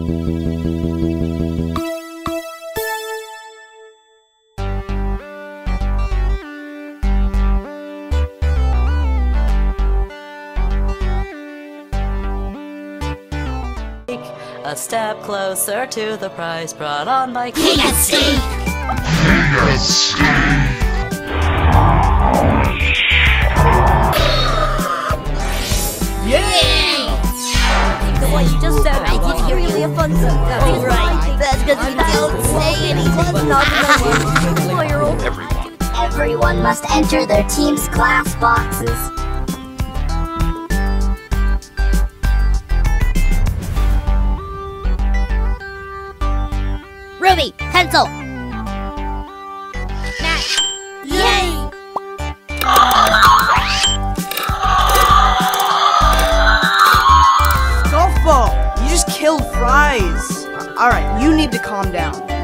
A step closer to the prize brought on by King and Steve! What you just said, I did hear really a fun song. Oh, right. That's because you don't say anything. Four-year-old. Everyone must enter their team's class boxes. Ruby, pencil. Fries! Alright, you need to calm down.